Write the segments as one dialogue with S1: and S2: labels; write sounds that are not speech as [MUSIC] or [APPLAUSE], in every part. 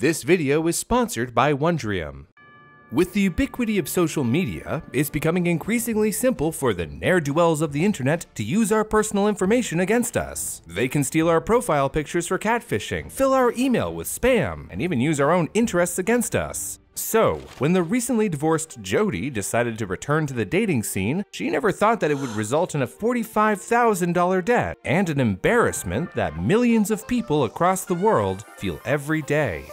S1: This video is sponsored by Wondrium. With the ubiquity of social media, it's becoming increasingly simple for the ne'er-do-wells of the internet to use our personal information against us. They can steal our profile pictures for catfishing, fill our email with spam, and even use our own interests against us. So, when the recently divorced Jodi decided to return to the dating scene, she never thought that it would result in a $45,000 debt and an embarrassment that millions of people across the world feel every day.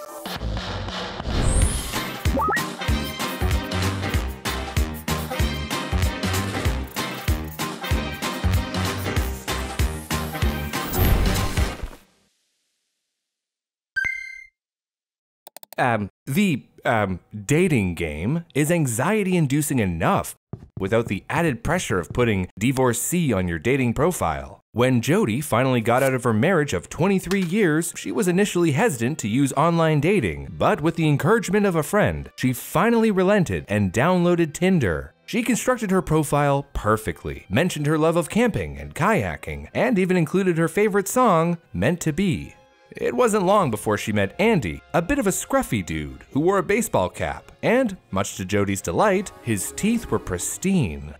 S1: Um, the um, dating game is anxiety inducing enough without the added pressure of putting divorcee on your dating profile. When Jodi finally got out of her marriage of 23 years, she was initially hesitant to use online dating, but with the encouragement of a friend, she finally relented and downloaded Tinder. She constructed her profile perfectly, mentioned her love of camping and kayaking, and even included her favorite song, Meant to Be. It wasn't long before she met Andy, a bit of a scruffy dude who wore a baseball cap, and, much to Jodi's delight, his teeth were pristine.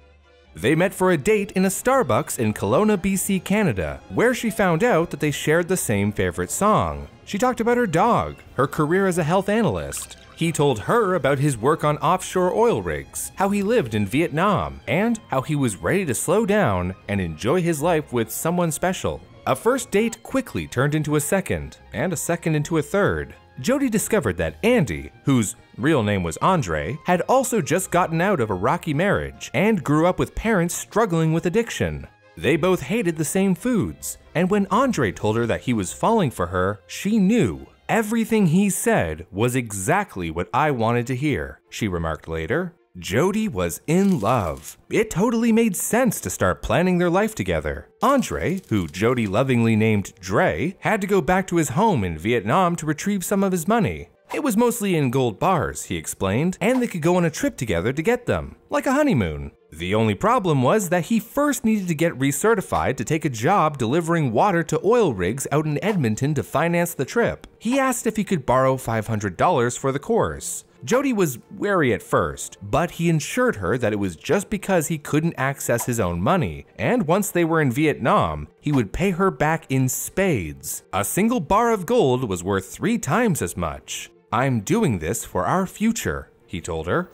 S1: They met for a date in a Starbucks in Kelowna, BC, Canada, where she found out that they shared the same favorite song. She talked about her dog, her career as a health analyst. He told her about his work on offshore oil rigs, how he lived in Vietnam, and how he was ready to slow down and enjoy his life with someone special. A first date quickly turned into a second, and a second into a third. Jodi discovered that Andy, whose real name was Andre, had also just gotten out of a rocky marriage and grew up with parents struggling with addiction. They both hated the same foods, and when Andre told her that he was falling for her, she knew. Everything he said was exactly what I wanted to hear, she remarked later. Jodi was in love. It totally made sense to start planning their life together. Andre, who Jodi lovingly named Dre, had to go back to his home in Vietnam to retrieve some of his money. It was mostly in gold bars, he explained, and they could go on a trip together to get them, like a honeymoon. The only problem was that he first needed to get recertified to take a job delivering water to oil rigs out in Edmonton to finance the trip. He asked if he could borrow $500 for the course. Jodi was wary at first, but he assured her that it was just because he couldn't access his own money, and once they were in Vietnam, he would pay her back in spades. A single bar of gold was worth three times as much. I'm doing this for our future, he told her.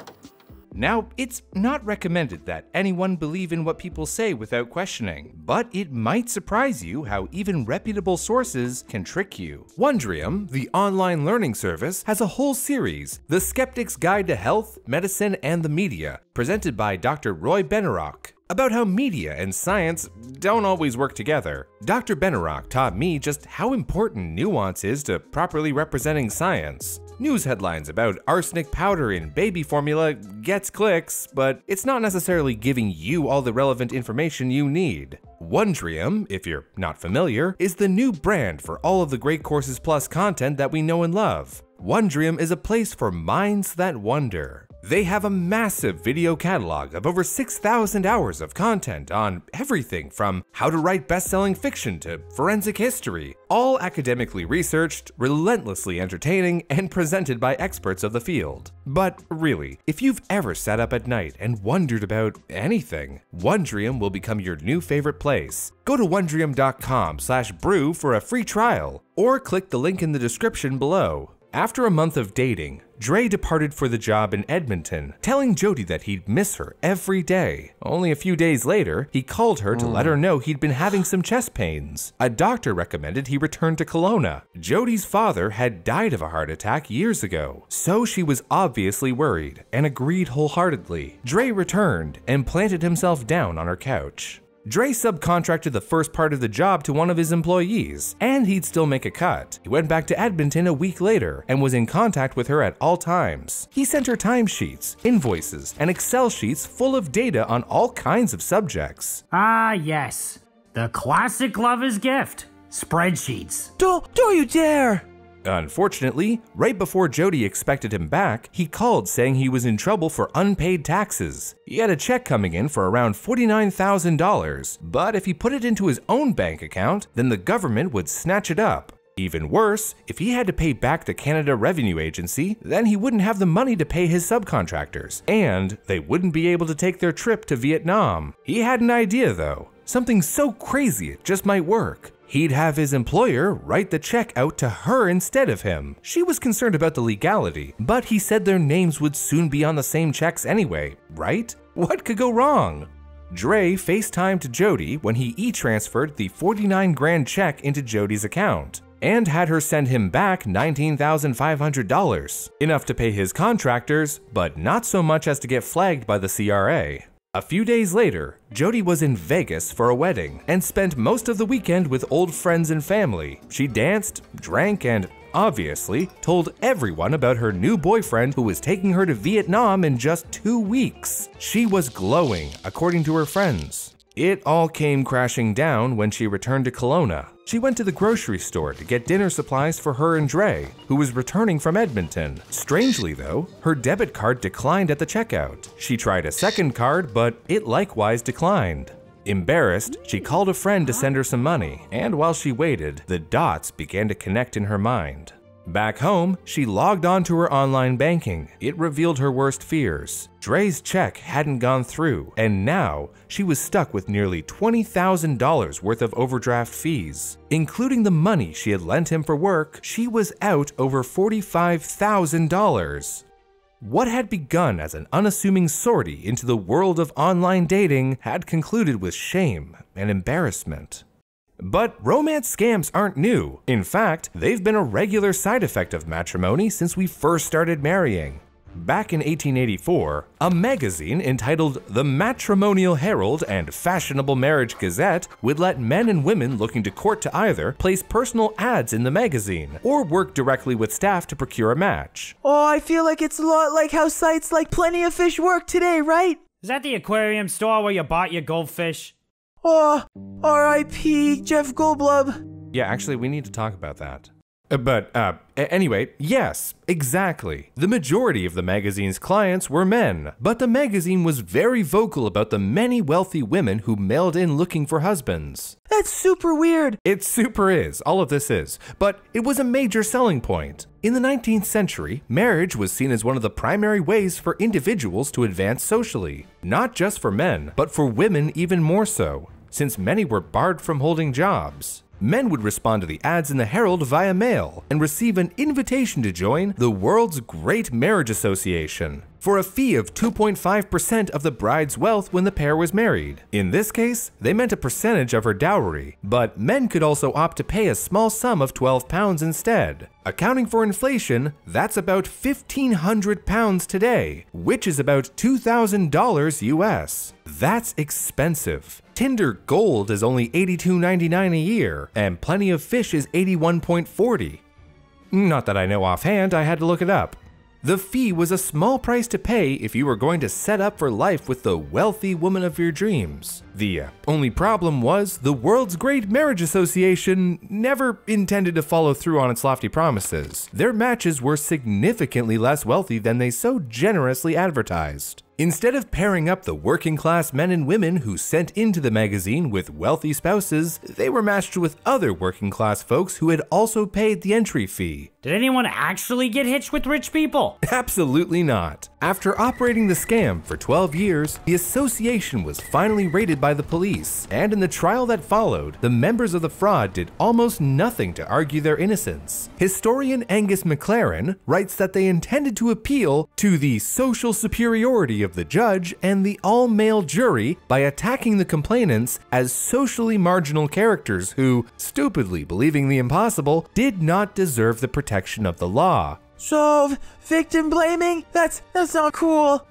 S1: Now, it's not recommended that anyone believe in what people say without questioning, but it might surprise you how even reputable sources can trick you. Wondrium, the online learning service, has a whole series, The Skeptic's Guide to Health, Medicine, and the Media, presented by Dr. Roy Benaroch about how media and science don't always work together. Dr. Benaroch taught me just how important nuance is to properly representing science. News headlines about arsenic powder in baby formula gets clicks, but it's not necessarily giving you all the relevant information you need. Wondrium, if you're not familiar, is the new brand for all of the Great Courses Plus content that we know and love. Wondrium is a place for minds that wonder. They have a massive video catalog of over 6,000 hours of content on everything from how to write best-selling fiction to forensic history, all academically researched, relentlessly entertaining, and presented by experts of the field. But really, if you've ever sat up at night and wondered about anything, Wondrium will become your new favorite place. Go to wondrium.com slash brew for a free trial, or click the link in the description below. After a month of dating, Dre departed for the job in Edmonton, telling Jodi that he'd miss her every day. Only a few days later, he called her to let her know he'd been having some chest pains. A doctor recommended he return to Kelowna. Jodi's father had died of a heart attack years ago, so she was obviously worried and agreed wholeheartedly. Dre returned and planted himself down on her couch. Dre subcontracted the first part of the job to one of his employees, and he'd still make a cut. He went back to Edmonton a week later and was in contact with her at all times. He sent her timesheets, invoices, and Excel sheets full of data on all kinds of subjects.
S2: Ah, yes. The classic lover's gift spreadsheets.
S3: Don't, don't you dare!
S1: Unfortunately, right before Jodi expected him back, he called saying he was in trouble for unpaid taxes. He had a check coming in for around $49,000, but if he put it into his own bank account, then the government would snatch it up. Even worse, if he had to pay back the Canada Revenue Agency, then he wouldn't have the money to pay his subcontractors, and they wouldn't be able to take their trip to Vietnam. He had an idea though, something so crazy it just might work. He'd have his employer write the check out to her instead of him. She was concerned about the legality, but he said their names would soon be on the same checks anyway, right? What could go wrong? Dre FaceTimed Jodi when he e-transferred the 49 grand check into Jodi's account and had her send him back $19,500, enough to pay his contractors, but not so much as to get flagged by the CRA. A few days later, Jodi was in Vegas for a wedding and spent most of the weekend with old friends and family. She danced, drank, and obviously told everyone about her new boyfriend who was taking her to Vietnam in just two weeks. She was glowing, according to her friends. It all came crashing down when she returned to Kelowna. She went to the grocery store to get dinner supplies for her and Dre, who was returning from Edmonton. Strangely, though, her debit card declined at the checkout. She tried a second card, but it likewise declined. Embarrassed, she called a friend to send her some money, and while she waited, the dots began to connect in her mind. Back home, she logged on to her online banking. It revealed her worst fears. Dre's check hadn't gone through, and now she was stuck with nearly $20,000 worth of overdraft fees. Including the money she had lent him for work, she was out over $45,000. What had begun as an unassuming sortie into the world of online dating had concluded with shame and embarrassment. But romance scams aren't new. In fact, they've been a regular side effect of matrimony since we first started marrying. Back in 1884, a magazine entitled The Matrimonial Herald and Fashionable Marriage Gazette would let men and women looking to court to either place personal ads in the magazine or work directly with staff to procure a match.
S3: Oh, I feel like it's a lot like how sites like Plenty of Fish work today, right?
S2: Is that the aquarium store where you bought your goldfish?
S3: Oh, R.I.P. Jeff Goldblum.
S1: Yeah, actually, we need to talk about that. Uh, But, uh, anyway, yes, exactly. The majority of the magazine's clients were men, but the magazine was very vocal about the many wealthy women who mailed in looking for husbands.
S3: That's super weird.
S1: It super is, all of this is, but it was a major selling point. In the 19th century, marriage was seen as one of the primary ways for individuals to advance socially, not just for men, but for women even more so, since many were barred from holding jobs. Men would respond to the ads in the Herald via mail and receive an invitation to join the world's great marriage association for a fee of 2.5% of the bride's wealth when the pair was married. In this case, they meant a percentage of her dowry, but men could also opt to pay a small sum of 12 pounds instead. Accounting for inflation, that's about 1500 pounds today, which is about $2,000 US. That's expensive. Tinder Gold is only $82.99 a year, and Plenty of Fish is $81.40. Not that I know offhand, I had to look it up. The fee was a small price to pay if you were going to set up for life with the wealthy woman of your dreams. The uh, only problem was the world's great marriage association never intended to follow through on its lofty promises. Their matches were significantly less wealthy than they so generously advertised. Instead of pairing up the working class men and women who sent into the magazine with wealthy spouses, they were matched with other working class folks who had also paid the entry fee.
S2: Did anyone actually get hitched with rich people? [LAUGHS]
S1: Absolutely not. After operating the scam for 12 years, the association was finally raided by the police, and in the trial that followed, the members of the fraud did almost nothing to argue their innocence. Historian Angus McLaren writes that they intended to appeal to the social superiority of the judge and the all male jury by attacking the complainants as socially marginal characters who, stupidly believing the impossible, did not deserve the protection of the law.
S3: So, victim blaming? That's that's not cool.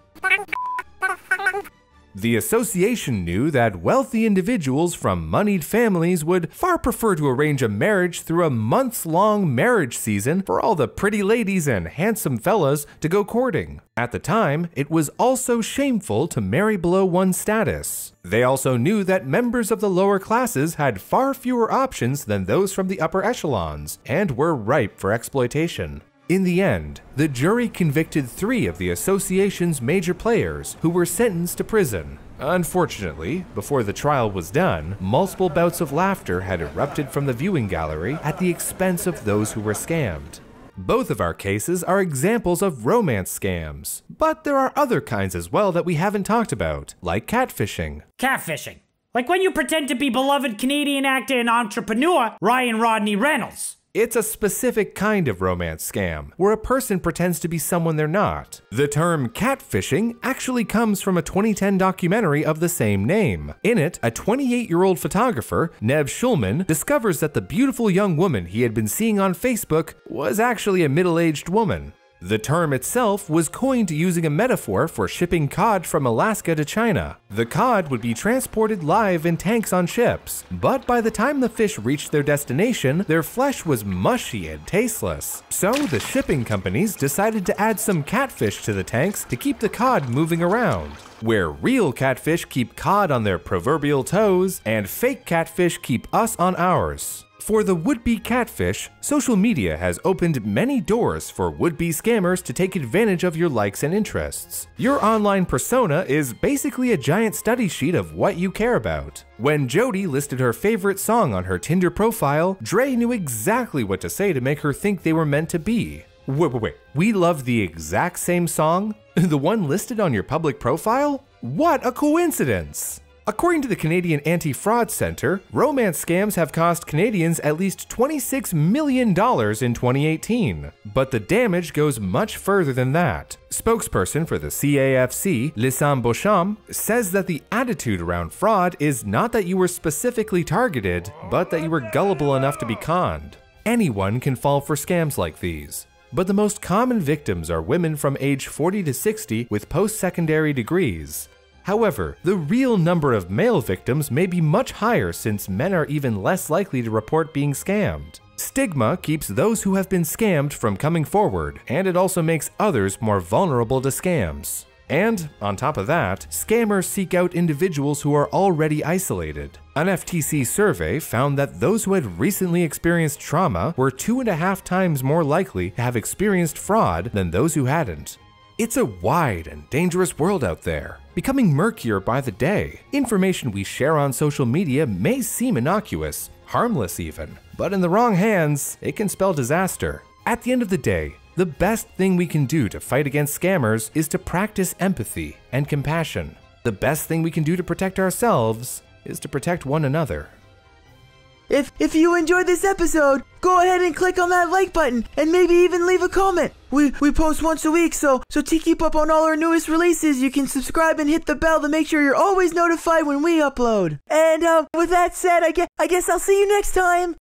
S1: The association knew that wealthy individuals from moneyed families would far prefer to arrange a marriage through a months long marriage season for all the pretty ladies and handsome fellas to go courting. At the time, it was also shameful to marry below one's status. They also knew that members of the lower classes had far fewer options than those from the upper echelons and were ripe for exploitation. In the end, the jury convicted three of the association's major players who were sentenced to prison. Unfortunately, before the trial was done, multiple bouts of laughter had erupted from the viewing gallery at the expense of those who were scammed. Both of our cases are examples of romance scams, but there are other kinds as well that we haven't talked about, like catfishing.
S2: Catfishing. Like when you pretend to be beloved Canadian actor and entrepreneur Ryan Rodney Reynolds.
S1: It's a specific kind of romance scam, where a person pretends to be someone they're not. The term catfishing actually comes from a 2010 documentary of the same name. In it, a 28 year old photographer, Nev Schulman, discovers that the beautiful young woman he had been seeing on Facebook was actually a middle aged woman. The term itself was coined using a metaphor for shipping cod from Alaska to China. The cod would be transported live in tanks on ships, but by the time the fish reached their destination, their flesh was mushy and tasteless. So the shipping companies decided to add some catfish to the tanks to keep the cod moving around. Where real catfish keep cod on their proverbial toes, and fake catfish keep us on ours. For the would-be catfish, social media has opened many doors for would-be scammers to take advantage of your likes and interests. Your online persona is basically a giant study sheet of what you care about. When Jodi listed her favorite song on her Tinder profile, Dre knew exactly what to say to make her think they were meant to be. Wait, wait, wait. We love the exact same song? [LAUGHS] The one listed on your public profile? What a coincidence! According to the Canadian Anti Fraud Centre, romance scams have cost Canadians at least $26 million in 2018. But the damage goes much further than that. Spokesperson for the CAFC, Lissam Beauchamp, says that the attitude around fraud is not that you were specifically targeted, but that you were gullible enough to be conned. Anyone can fall for scams like these. But the most common victims are women from age 40 to 60 with post secondary degrees. However, the real number of male victims may be much higher since men are even less likely to report being scammed. Stigma keeps those who have been scammed from coming forward, and it also makes others more vulnerable to scams. And, on top of that, scammers seek out individuals who are already isolated. An FTC survey found that those who had recently experienced trauma were two and a half times more likely to have experienced fraud than those who hadn't. It's a wide and dangerous world out there, becoming murkier by the day. Information we share on social media may seem innocuous, harmless even, but in the wrong hands, it can spell disaster. At the end of the day, the best thing we can do to fight against scammers is to practice empathy and compassion. The best thing we can do to protect ourselves is to protect one another.
S3: If if you enjoyed this episode, go ahead and click on that like button and maybe even leave a comment. We we post once a week, so so to keep up on all our newest releases, you can subscribe and hit the bell to make sure you're always notified when we upload. And uh, with that said, I guess I guess I'll see you next time.